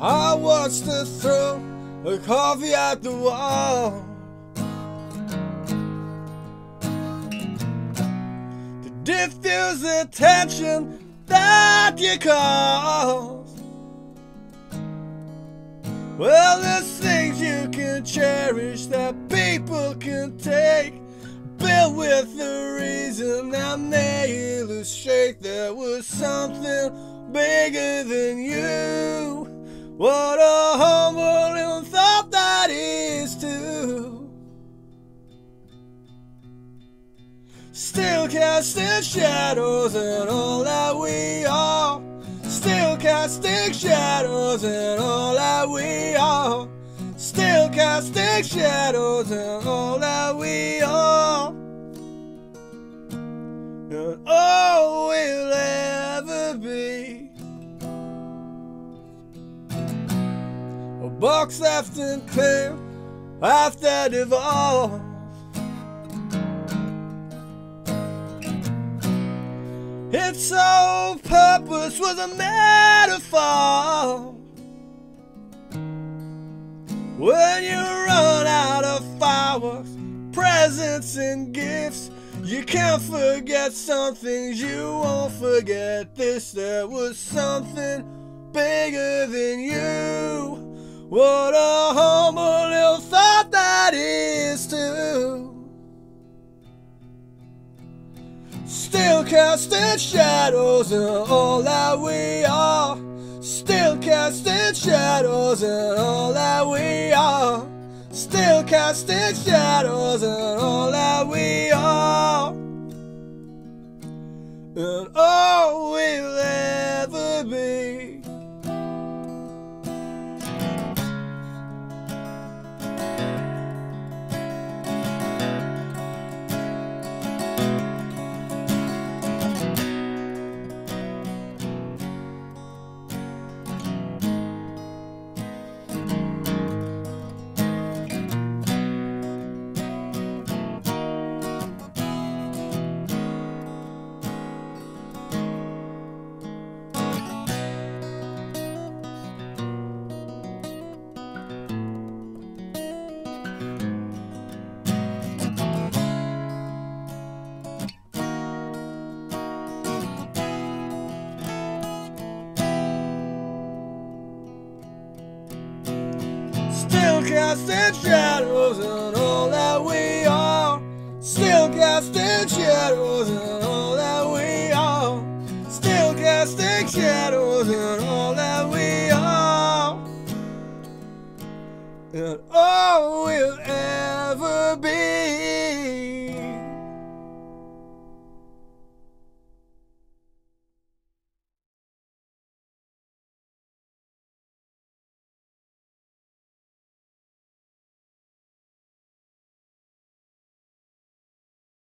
wants to throw a coffee at the wall. To diffuse the tension that you caused. Well, there's things you can cherish that people can take. Built with the reason that may illustrate there was something bigger than you. What a humbling thought that is, too. Still casting shadows and all that we are. Still casting shadows and all that we are. Still casting shadows and all that we are. And box left and clear after divorce. Its sole purpose was a metaphor. When you run out of fireworks, presents, and gifts, you can't forget some things you won't forget. This, there was something bigger than you. What a humble little thought that is, too. Still casting shadows and all that we are. Still casting shadows and all that we are. Still casting shadows and all that we are. And all we'll ever be. Casting shadows and all that we are. Still casting shadows and all that we are. Still casting shadows and all that we are. And all we'll ever be.